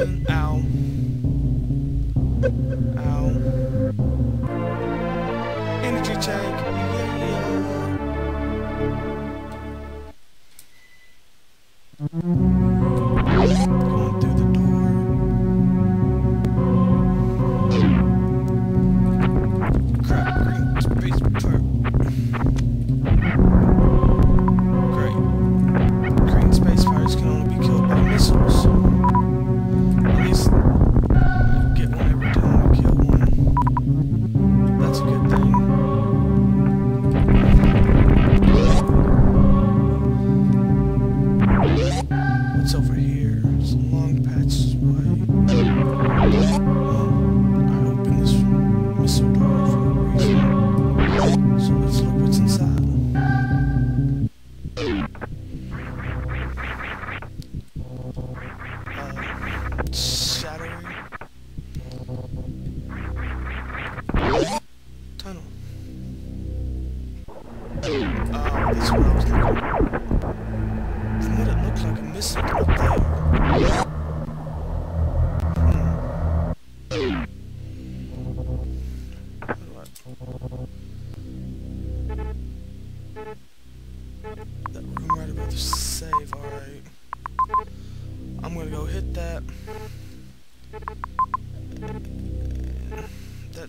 Ow, ow. Energy check. Yeah. missing out there.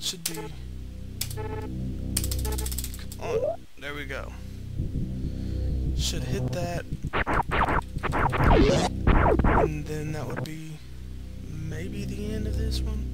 should be... Come on. There we go. Should hit that. And then that would be maybe the end of this one.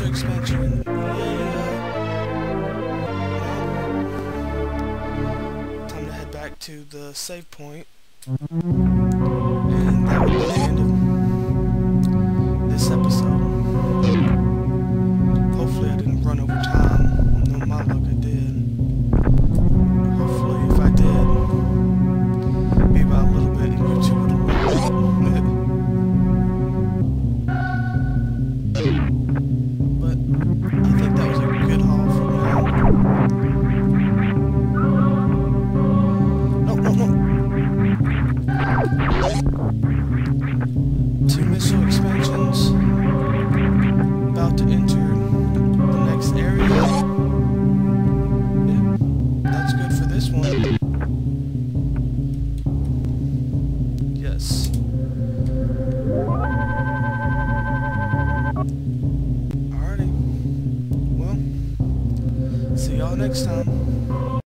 Expansion. Uh, time to head back to the save point. Yes. Alrighty. Well, see y'all next time.